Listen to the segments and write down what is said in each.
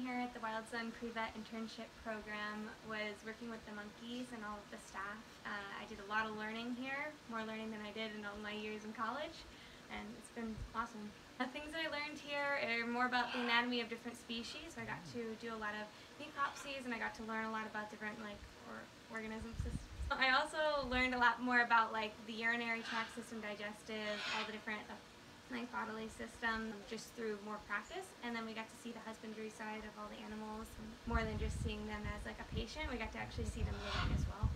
here at the Wild Sun Pre-Vet Internship Program was working with the monkeys and all of the staff. Uh, I did a lot of learning here, more learning than I did in all my years in college, and it's been awesome. The things that I learned here are more about the anatomy of different species. I got to do a lot of necropsies and I got to learn a lot about different like or organisms. I also learned a lot more about like the urinary tract system, digestive, all the different like bodily system just through more practice. And then we got to see the husbandry side of all the animals more than just seeing them as like a patient. We got to actually see them living as well.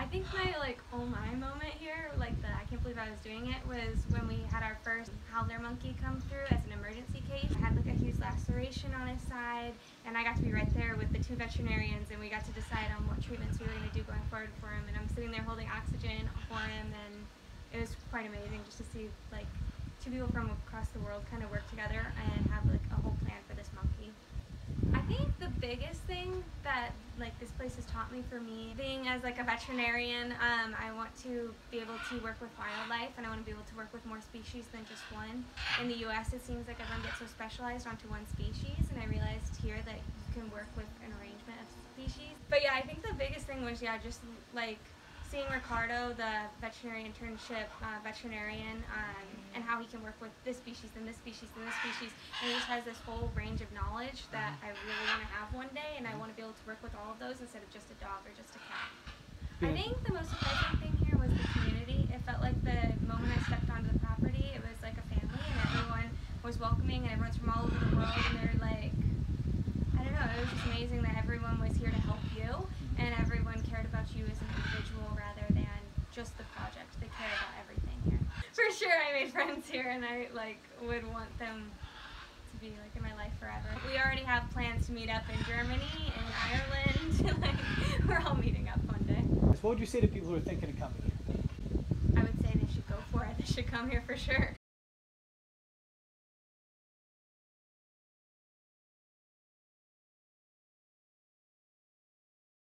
I think my like oh my moment here like the I can't believe I was doing it was when we had our first howler monkey come through as an emergency case. I had like a huge laceration on his side and I got to be right there with the two veterinarians and we got to decide on what treatments we were going to do going forward for him. And I'm sitting there holding oxygen for him and it was quite amazing just to see like two people from across the world kind of work together and have like a whole plan for this monkey. I think the biggest thing that like this place has taught me for me, being as like a veterinarian, um, I want to be able to work with wildlife and I want to be able to work with more species than just one. In the U.S., it seems like everyone gets so specialized onto one species, and I realized here that you can work with an arrangement of species. But yeah, I think the biggest thing was yeah, just like seeing Ricardo, the veterinary internship uh, veterinarian, um, and how he can work with this species and this species and this species, and he just has this whole range of knowledge that I really want to have one day, and I want to be able to work with all of those instead of just a dog or just a cat. I think the most surprising thing here was the community. It felt like the moment I stepped onto the property, it was like a family, and everyone was welcoming, and everyone's from all over the world, and they're like, I don't know, it was just amazing that everyone was here to help you, and everyone cared about you as an individual just the project. They care about everything here. For sure, I made friends here, and I like would want them to be like in my life forever. We already have plans to meet up in Germany and Ireland. like we're all meeting up one day. What would you say to people who are thinking of coming here? I would say they should go for it. They should come here for sure.